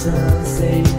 sunset